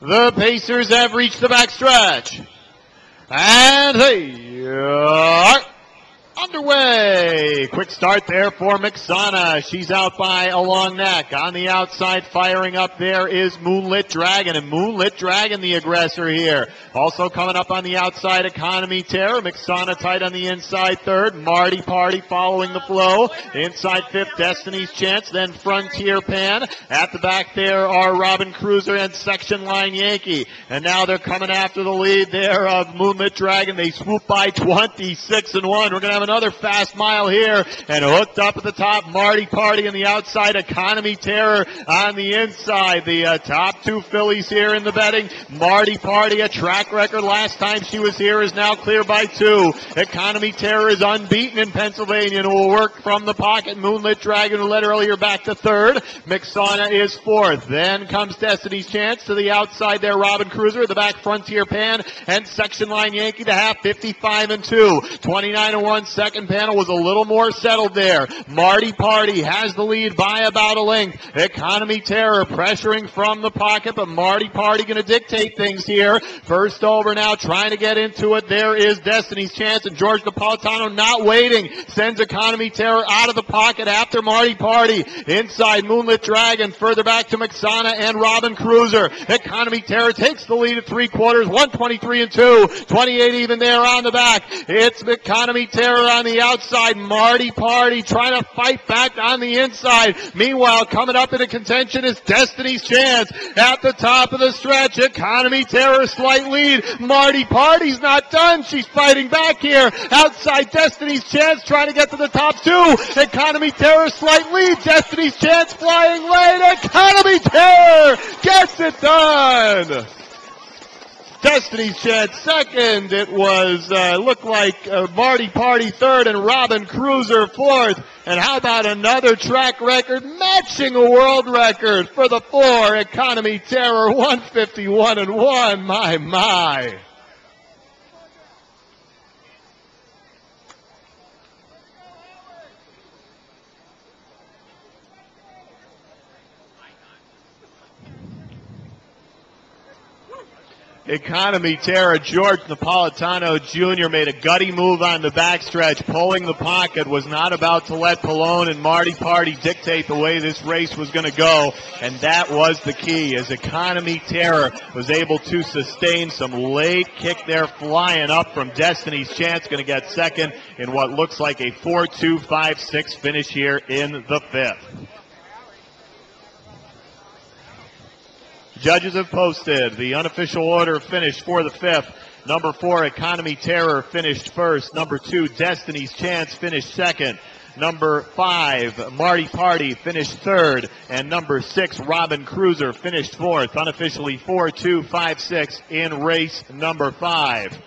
The Pacers have reached the backstretch. And they are underway. Quick start there for McSana. She's out by a long neck. On the outside, firing up there is Moonlit Dragon. And Moonlit Dragon, the aggressor here. Also coming up on the outside, Economy Terror. McSana tight on the inside third. Marty Party following the flow. Inside fifth, Destiny's Chance. Then Frontier Pan. At the back there are Robin Cruiser and Section Line Yankee. And now they're coming after the lead there of Moonlit Dragon. They swoop by 26 and 1. We're going to have another fast mile here and hooked up at the top. Marty Party on the outside. Economy Terror on the inside. The uh, top two fillies here in the betting. Marty Party, a track record last time she was here, is now clear by two. Economy Terror is unbeaten in Pennsylvania and will work from the pocket. Moonlit Dragon, who led earlier, back to third. McSana is fourth. Then comes Destiny's Chance to the outside there. Robin Cruiser, the back Frontier Pan, and Section Line Yankee to half 55 and 2. 29 and 1 second panel was a little more settled there. Marty Party has the lead by about a length. Economy Terror pressuring from the pocket, but Marty Party going to dictate things here. First over now, trying to get into it. There is Destiny's Chance, and George Napolitano not waiting. Sends Economy Terror out of the pocket after Marty Party. Inside Moonlit Dragon, further back to McSana and Robin Cruiser. Economy Terror takes the lead at three quarters, 123 and 2. 28 even there on the back. It's Economy Terror on the outside. Marty Party trying to fight back on the inside. Meanwhile, coming up into contention is Destiny's Chance at the top of the stretch. Economy Terror slight lead. Marty Party's not done. She's fighting back here. Outside Destiny's Chance trying to get to the top two. Economy Terror slight lead. Destiny's Chance flying late. Economy Terror gets it done. Destiny's Chance second. It was uh, looked like uh, Marty Party third and Robin Cruiser fourth. And how about another track record matching a world record for the four Economy Terror 151 and one. My my. Economy Terror, George Napolitano Jr. made a gutty move on the backstretch, pulling the pocket, was not about to let Pallone and Marty Party dictate the way this race was going to go, and that was the key, as Economy Terror was able to sustain some late kick there, flying up from Destiny's Chance, going to get second in what looks like a 4-2-5-6 finish here in the fifth. Judges have posted the unofficial order finished for the fifth. Number four, Economy Terror finished first. Number two, Destiny's Chance finished second. Number five, Marty Party finished third. And number six, Robin Cruiser finished fourth. Unofficially 4 2 5 6 in race number five.